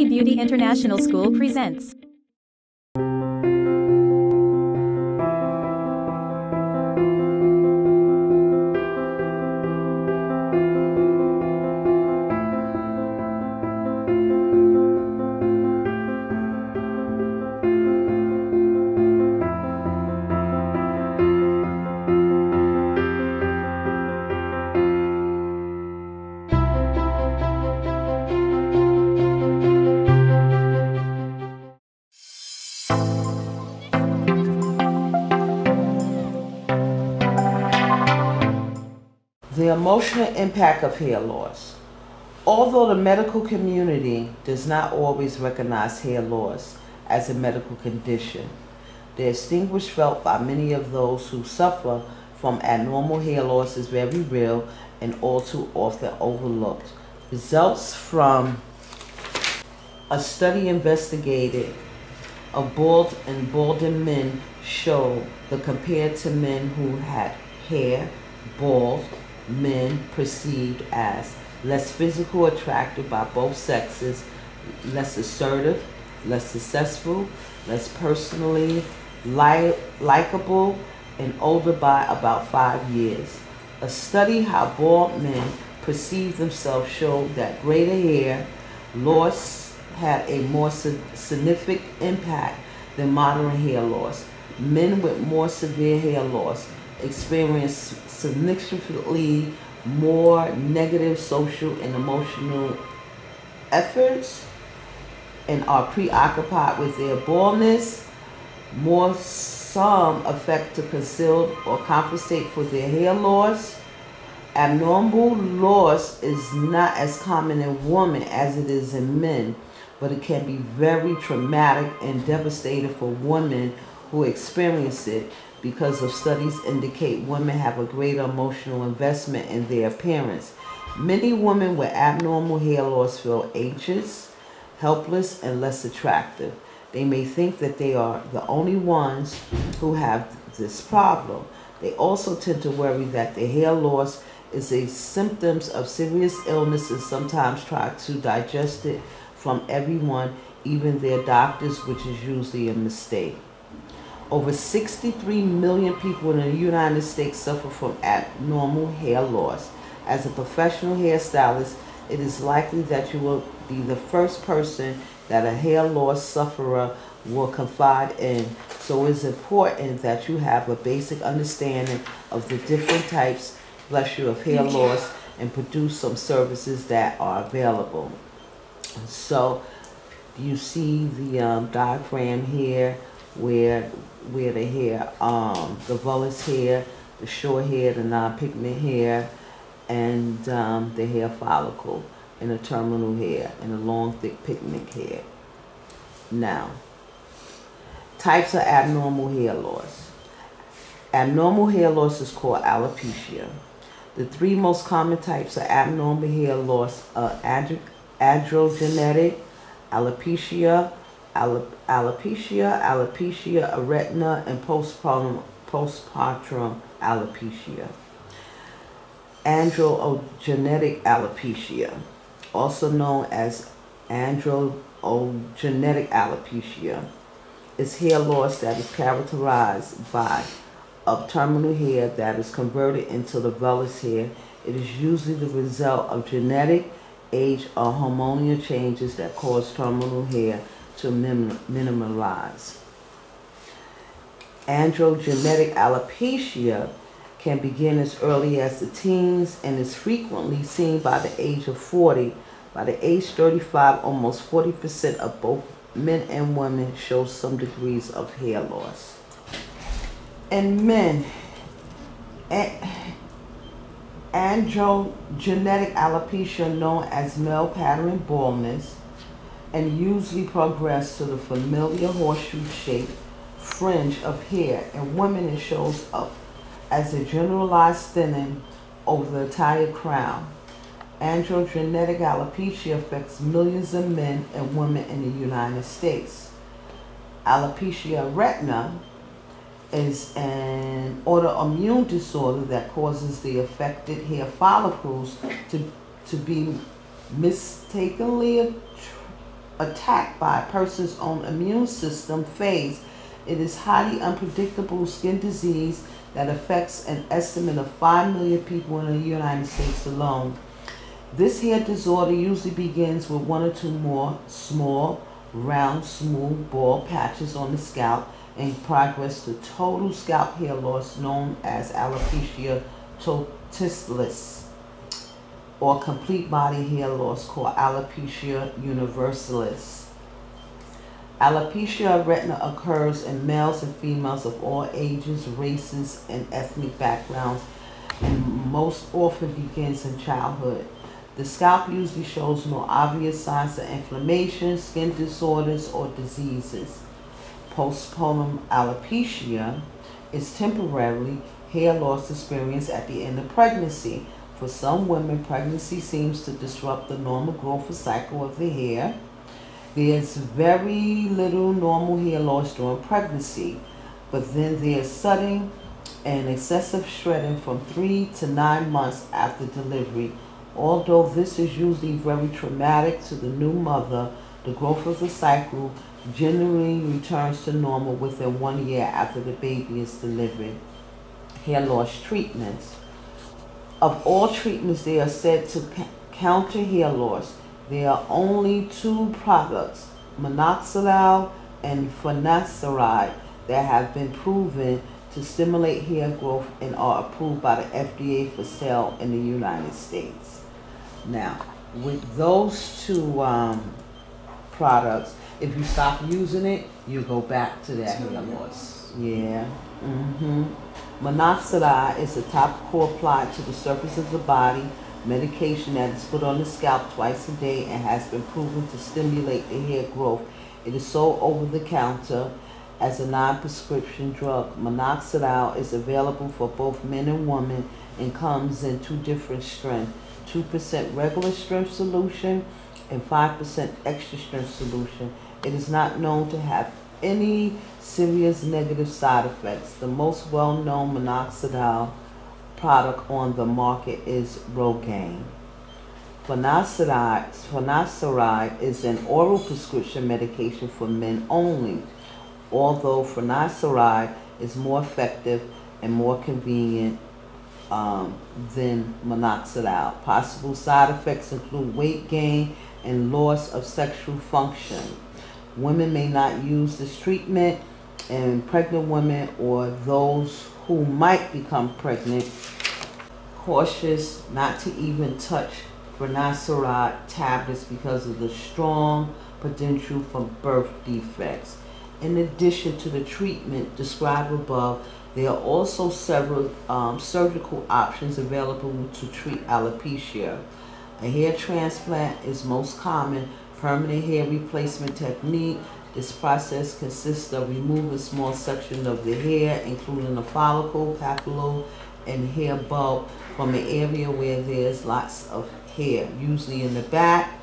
Happy Beauty International School presents. The emotional impact of hair loss. Although the medical community does not always recognize hair loss as a medical condition, the extinguish felt by many of those who suffer from abnormal hair loss is very real and all too often overlooked. Results from a study investigated of bald and balding men show the compared to men who had hair, bald, men perceived as less physical attractive by both sexes, less assertive, less successful, less personally li- likable, and older by about five years. A study how bald men perceive themselves showed that greater hair loss had a more significant impact than moderate hair loss. Men with more severe hair loss experience significantly more negative social and emotional efforts and are preoccupied with their baldness. More some affect to conceal or compensate for their hair loss. Abnormal loss is not as common in women as it is in men, but it can be very traumatic and devastating for women who experience it because of studies indicate women have a greater emotional investment in their appearance. Many women with abnormal hair loss feel anxious, helpless, and less attractive. They may think that they are the only ones who have this problem. They also tend to worry that their hair loss is a symptoms of serious illness and sometimes try to digest it from everyone, even their doctors, which is usually a mistake. Over 63 million people in the United States suffer from abnormal hair loss. As a professional hairstylist, it is likely that you will be the first person that a hair loss sufferer will confide in. So it is important that you have a basic understanding of the different types, bless you, of hair loss and produce some services that are available. So you see the um, diagram here where where the hair, um, the vellus hair, the short hair, the non-pigment hair, and um, the hair follicle, and the terminal hair, and the long, thick pigment hair. Now, types of abnormal hair loss. Abnormal hair loss is called alopecia. The three most common types of abnormal hair loss are andro- androgenetic, alopecia, alop- alopecia, alopecia areata, and postpartum, postpartum alopecia. Androgenetic alopecia, also known as androgenetic alopecia, is hair loss that is characterized by of terminal hair that is converted into the vellus hair. It is usually the result of genetic, age, or hormonal changes that cause terminal hair to minim- minimalize. Androgenetic alopecia can begin as early as the teens and is frequently seen by the age of 40. By the age 35, almost 40% of both men and women show some degrees of hair loss. In men, androgenetic alopecia, known as male pattern baldness, and usually progress to the familiar horseshoe shaped fringe of hair. In women, it shows up as a generalized thinning over the entire crown. Androgenetic alopecia affects millions of men and women in the United States. Alopecia areata is an autoimmune disorder that causes the affected hair follicles to, to be mistakenly attacked by a person's own immune system phase. It is highly unpredictable skin disease that affects an estimate of 5 million people in the United States alone. This hair disorder usually begins with one or two more small, round, smooth, bald patches on the scalp and progress to total scalp hair loss known as alopecia totalis or complete body hair loss called alopecia universalis. Alopecia areata occurs in males and females of all ages, races, and ethnic backgrounds and most often begins in childhood. The scalp usually shows no obvious signs of inflammation, skin disorders, or diseases. Postpartum alopecia is temporarily hair loss experienced at the end of pregnancy. For some women, pregnancy seems to disrupt the normal growth cycle of the hair. There's very little normal hair loss during pregnancy, but then there's sudden and excessive shredding from three to nine months after delivery. Although this is usually very traumatic to the new mother, the growth of the cycle generally returns to normal within one year after the baby is delivered. Hair loss treatments. Of all treatments, they are said to counter hair loss. There are only two products, minoxidil and finasteride, that have been proven to stimulate hair growth and are approved by the FDA for sale in the United States. Now, with those two um, products, if you stop using it, you go back to that hair loss. Yeah. Mm-hmm. Minoxidil is a topical applied to the surface of the body medication that is put on the scalp twice a day and has been proven to stimulate the hair growth. It is sold over the counter as a non-prescription drug. Minoxidil is available for both men and women and comes in two different strengths. 2% regular strength solution and 5% extra strength solution. It is not known to have any serious negative side effects. The most well-known minoxidil product on the market is Rogaine. Finasteride, finasteride is an oral prescription medication for men only, although finasteride is more effective and more convenient um, than minoxidil. Possible side effects include weight gain and loss of sexual function. Women may not use this treatment, and pregnant women or those who might become pregnant cautious not to even touch finasteride tablets because of the strong potential for birth defects. In addition to the treatment described above, there are also several um, surgical options available to treat alopecia. A hair transplant is most common permanent hair replacement technique. This process consists of removing small sections of the hair, including the follicle, papilla, and hair bulb from an area where there's lots of hair, usually in the back,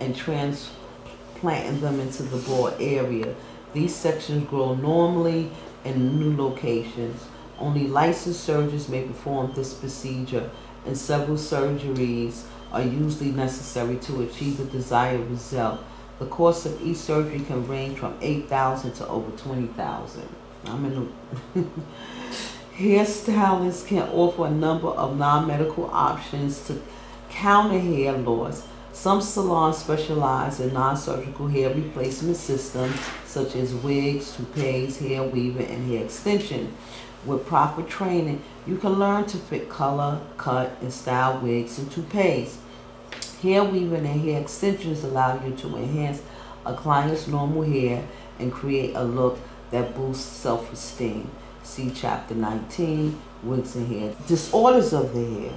and transplanting them into the bald area. These sections grow normally in new locations. Only licensed surgeons may perform this procedure, and several surgeries are usually necessary to achieve the desired result. The cost of each surgery can range from 8000 to over 20000 I'm in the Hairstylists can offer a number of non-medical options to counter hair loss. Some salons specialize in non-surgical hair replacement systems such as wigs, toupees, hair weaving, and hair extension. With proper training, you can learn to fit color, cut, and style wigs and toupees. Hair weaving and hair extensions allow you to enhance a client's normal hair and create a look that boosts self-esteem. See Chapter 19, Wigs and Hair. Disorders of the hair.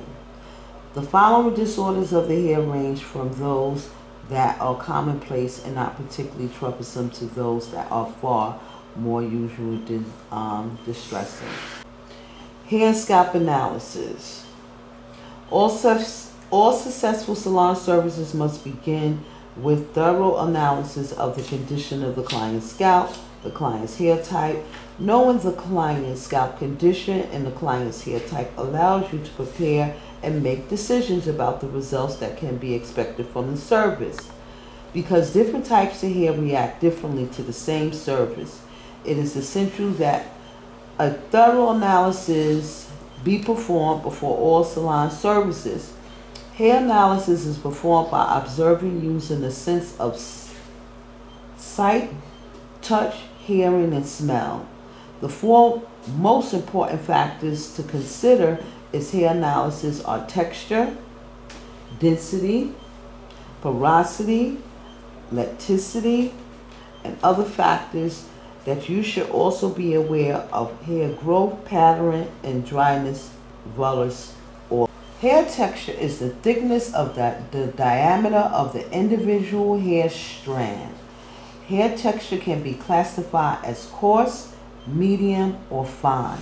The following disorders of the hair range from those that are commonplace and not particularly troublesome to those that are far more usual um, distressing. Hair scalp analysis. All, such, all successful salon services must begin with thorough analysis of the condition of the client's scalp, the client's hair type. Knowing the client's scalp condition and the client's hair type allows you to prepare and make decisions about the results that can be expected from the service. Because different types of hair react differently to the same surface, it is essential that a thorough analysis be performed before all salon services. Hair analysis is performed by observing using the sense of sight, touch, hearing, and smell. The four most important factors to consider is hair analysis are texture, density, porosity, elasticity, and other factors that you should also be aware of hair growth pattern and dryness, vellus, or hair texture is the thickness of the, the diameter of the individual hair strand. Hair texture can be classified as coarse, medium, or fine,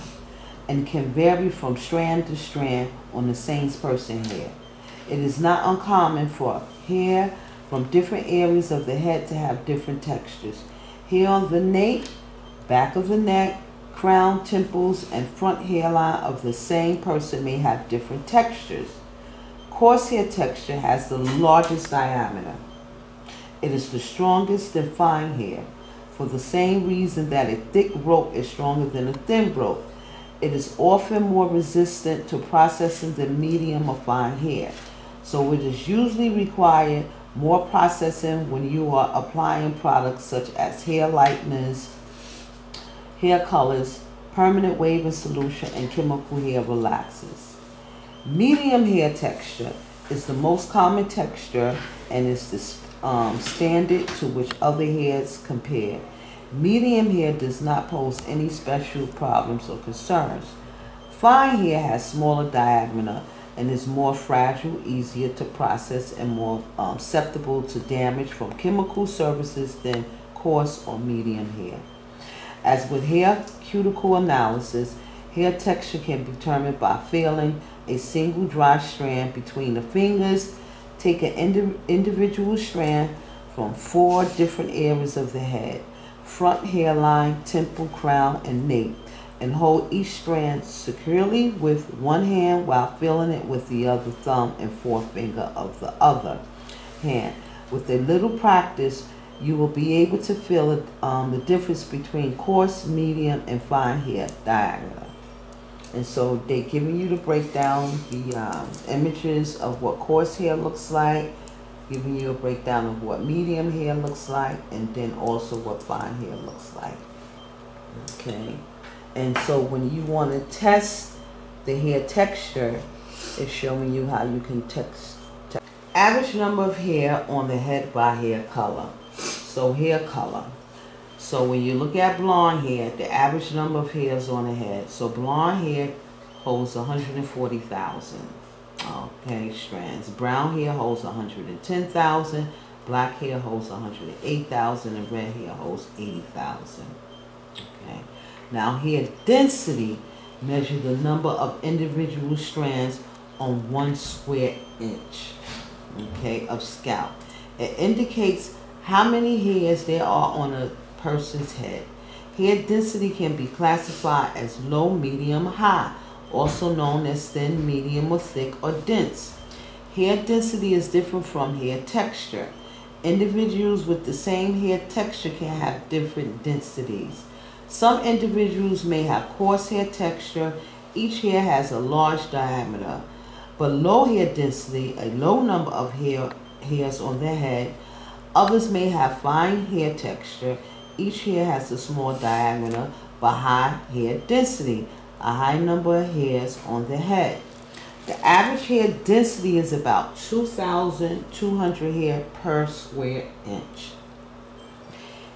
and can vary from strand to strand on the same person hair. It is not uncommon for hair from different areas of the head to have different textures. Hair on the nape, back of the neck, crown, temples, and front hairline of the same person may have different textures. Coarse hair texture has the largest diameter. It is the strongest in fine hair for the same reason that a thick rope is stronger than a thin rope. It is often more resistant to processing than medium or fine hair. So it is usually required more processing when you are applying products such as hair lighteners, hair colors, permanent waving solution, and chemical hair relaxers. Medium hair texture is the most common texture and is the um, standard to which other hairs compare. Medium hair does not pose any special problems or concerns. Fine hair has smaller diameter and is more fragile, easier to process, and more um, susceptible to damage from chemical services than coarse or medium hair. As with hair cuticle analysis, hair texture can be determined by feeling a single dry strand between the fingers. Take an indi individual strand from four different areas of the head, front hairline, temple, crown, and nape and hold each strand securely with one hand while feeling it with the other thumb and forefinger of the other hand. With a little practice, you will be able to feel it, um, the difference between coarse, medium, and fine hair diameter. And so they're giving you the breakdown, the um, images of what coarse hair looks like, giving you a breakdown of what medium hair looks like, and then also what fine hair looks like. Okay. And so when you want to test the hair texture, it's showing you how you can text. Average number of hair on the head by hair color. So hair color. So when you look at blonde hair, the average number of hairs on the head. So blonde hair holds 140,000. Okay, strands. Brown hair holds 110,000. Black hair holds 108,000 and red hair holds 80,000. Okay. Now hair density measures the number of individual strands on one square inch okay, of scalp. It indicates how many hairs there are on a person's head. Hair density can be classified as low, medium, high, also known as thin, medium, or thick, or dense. Hair density is different from hair texture. Individuals with the same hair texture can have different densities. Some individuals may have coarse hair texture. Each hair has a large diameter. But low hair density, a low number of hair hairs on their head. Others may have fine hair texture. Each hair has a small diameter but high hair density, a high number of hairs on the head. The average hair density is about 2,200 hair per square inch.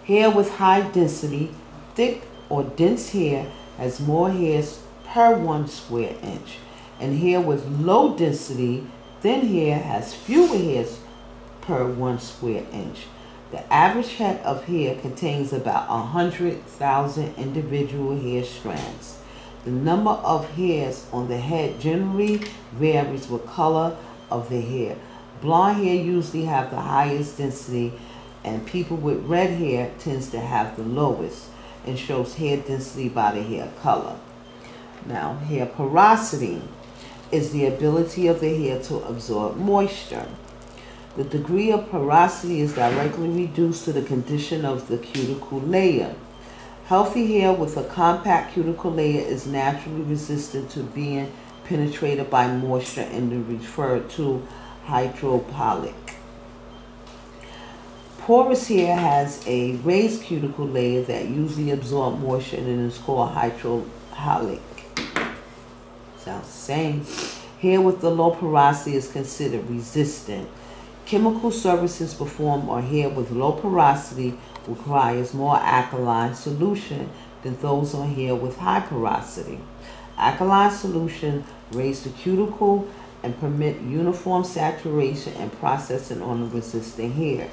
Hair with high density thick or dense hair has more hairs per one square inch, and hair with low density, thin hair has fewer hairs per one square inch. The average head of hair contains about 100,000 individual hair strands. The number of hairs on the head generally varies with color of the hair. Blonde hair usually have the highest density and people with red hair tends to have the lowest and shows hair density by the hair color. Now, hair porosity is the ability of the hair to absorb moisture. The degree of porosity is directly reduced to the condition of the cuticle layer. Healthy hair with a compact cuticle layer is naturally resistant to being penetrated by moisture and is referred to hydrophobic. Porous hair has a raised cuticle layer that usually absorbs moisture and is called hydrophilic. Sounds the same. Hair with the low porosity is considered resistant. Chemical services performed on hair with low porosity requires more alkaline solution than those on hair with high porosity. Alkaline solution raise the cuticle and permit uniform saturation and processing on the resistant hair.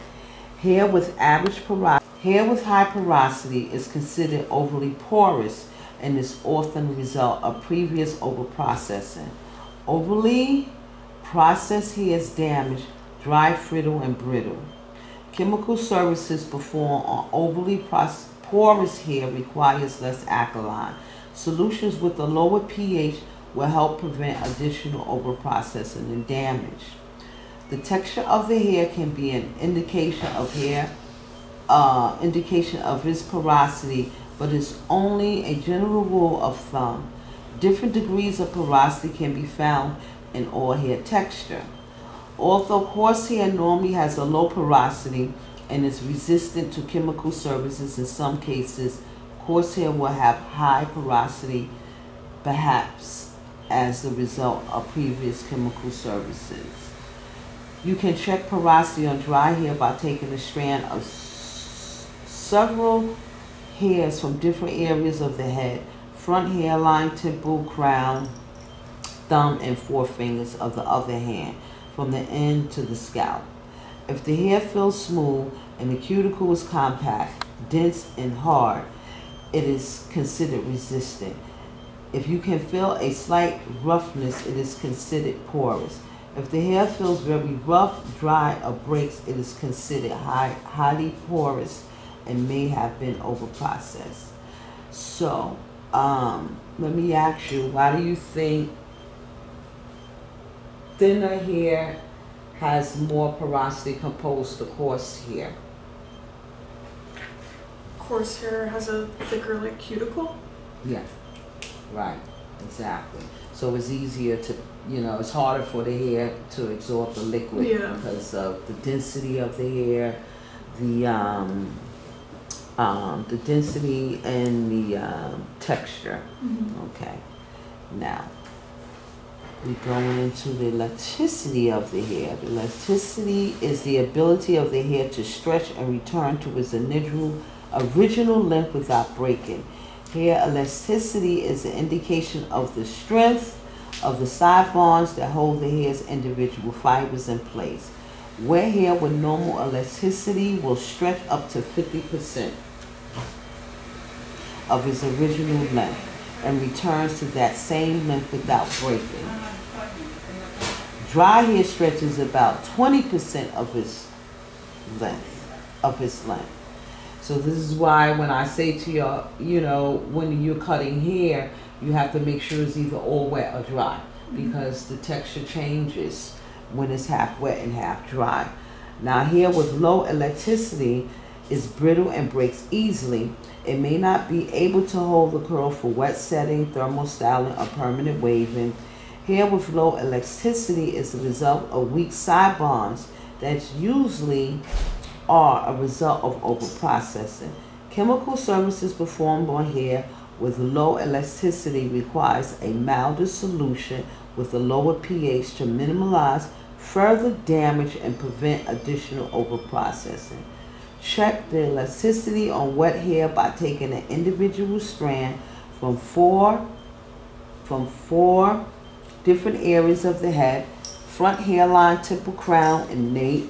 Hair with average porosity, hair with high porosity is considered overly porous and is often the result of previous overprocessing. Overly processed hair is damaged, dry, brittle, and brittle. Chemical services performed on overly porous hair requires less alkaline. Solutions with a lower pH will help prevent additional overprocessing and damage. The texture of the hair can be an indication of hair, uh, indication of its porosity, but it's only a general rule of thumb. Different degrees of porosity can be found in all hair texture. Although coarse hair normally has a low porosity and is resistant to chemical services in some cases, coarse hair will have high porosity, perhaps as a result of previous chemical services. You can check porosity on dry hair by taking a strand of several hairs from different areas of the head, front hairline, temple, crown, thumb, and forefingers of the other hand from the end to the scalp. If the hair feels smooth and the cuticle is compact, dense, and hard, it is considered resistant. If you can feel a slight roughness, it is considered porous. If the hair feels very rough, dry, or breaks, it is considered high, highly porous and may have been overprocessed. So, um, let me ask you, why do you think thinner hair has more porosity composed to coarse hair. Coarse hair has a thicker like cuticle? Yeah, right, exactly. So it's easier to, you know, it's harder for the hair to absorb the liquid yeah. because of the density of the hair, the um, um, the density and the um, texture. Mm-hmm. Okay, now we're going into the elasticity of the hair. The elasticity is the ability of the hair to stretch and return to its original, original length without breaking. Hair elasticity is an indication of the strength of the side bonds that hold the hair's individual fibers in place. Wet hair with normal elasticity will stretch up to 50% of its original length and returns to that same length without breaking. Dry hair stretches about 20% of its length, of its length. So this is why when I say to you, you know, when you're cutting hair, you have to make sure it's either all wet or dry mm-hmm. because the texture changes when it's half wet and half dry. Now hair with low elasticity is brittle and breaks easily. It may not be able to hold the curl for wet setting, thermal styling, or permanent waving. Hair with low elasticity is the result of weak side bonds that's usually are a result of overprocessing. Chemical services performed on hair with low elasticity requires a milder solution with a lower pH to minimize further damage and prevent additional overprocessing. Check the elasticity on wet hair by taking an individual strand from four from four different areas of the head, front hairline, temple crown, and nape.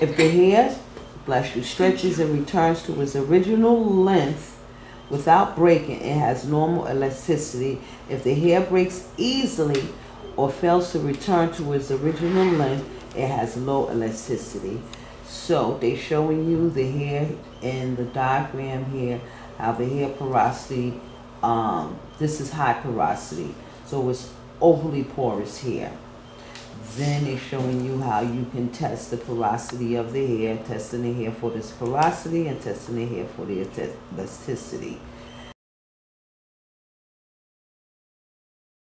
If the hair, bless you, stretches and returns to its original length without breaking, it has normal elasticity. If the hair breaks easily or fails to return to its original length, it has low elasticity. So they're showing you the hair in the diagram here, how the hair porosity, um, this is high porosity. So it's overly porous hair. Then it's showing you how you can test the porosity of the hair, testing the hair for this porosity and testing the hair for the elasticity.